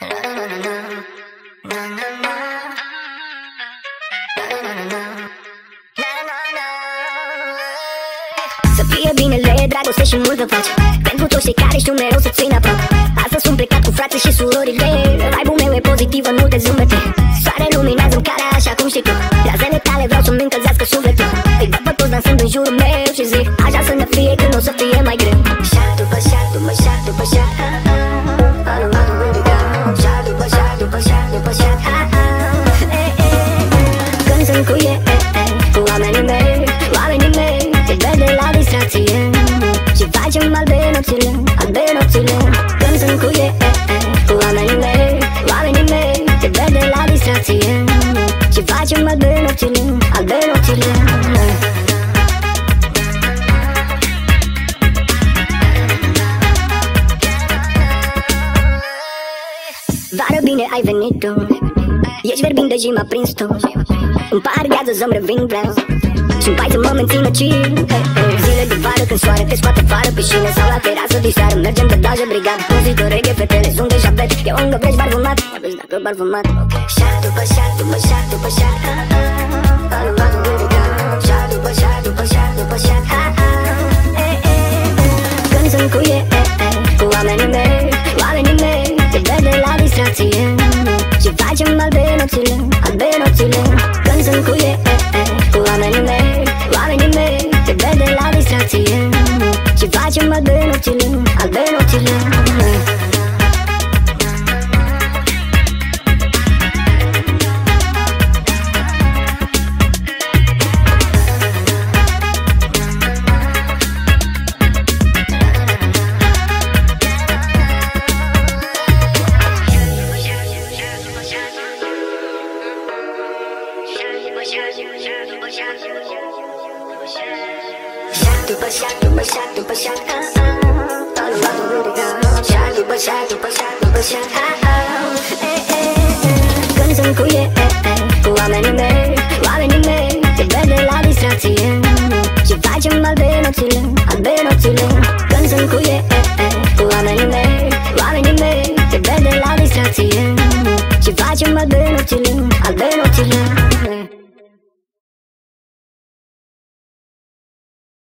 Să fie binele, dragoste și multă pace Pentru toți cei care știu mereu să țin aproape. Astăzi sunt plecat cu frații și surorile. Vibe-ul meu e pozitiv în multe zâmbete. Soare luminează în cara așa cum știi tu. Razele tale vreau să-mi încălzească sufletul. Îi văd pe toți dansând în jurul meu și zic Așa să ne fie când o să fie mai greu. Șat după șat, după șat, după șat Vară bine ai venit tu. Ești verbin de zi m-a prins tu. Îmi par gheață să-mi revin vreau Și-mi pai să mă mențină chill hey, hey. Zile de vară când soare te scoate afară piscină Sau la terasă diseară Mergem pe plajă brigadă Muzică reggae, fetele sunt deja bete Eu încă vrei barfumat. Ia vezi dacă barfumat. Șat după șat, după șat, la distracție Și facem albe nopțile, albe nopțile Șat după șac, după șac, după șac Toată toată rudică Șac după șac, după șac, după șac Când sunt cu ei, cu oamenii te vede la distracție Și facem albe nopțile, albe nopțile Când sunt cu ei, cu oamenii mei Oamenii te vede la distracție Și facem albe nopțile, albe nopțile